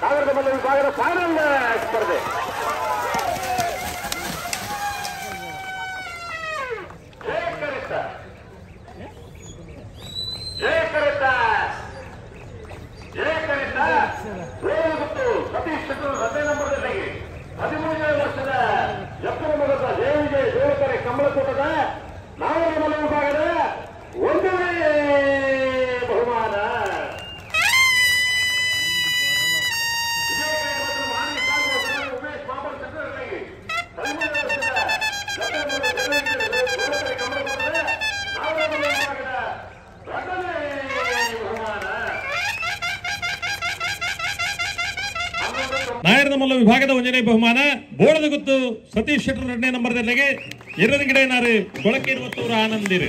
ಸಾವಿರದ ಮಲ್ಲ ವಿಭಾಗದ ಫೈನಲ್ ಸ್ಪರ್ಧೆ. ಹದಿಮೂರನೇ ವರ್ಷದ ಎಪ್ಪರ ಮಗದ ದೇವಿಗೆ ದೇವಕರೆ ಕಮಲಕೂಟದ ನಾಲ್ಕು ಮಲ್ಲ ವಿಭಾಗದ ಒಂದನೇ ನಾಯರದ ಮಲ್ಲ ವಿಭಾಗದ ಒಂದನೇ ಬಹುಮಾನ, ಬೋಳದ ಗುತ್ತು ಸತೀಶ್ ಶೆಟ್ಟರ್ ಎರಡನೇ ನಂಬರ್ದಲ್ಲಿಗೆ ಎರಡನೇ ಗಿಡ ಏನಾರು ಕೊಳಕೆ ಆನಂದಿರು.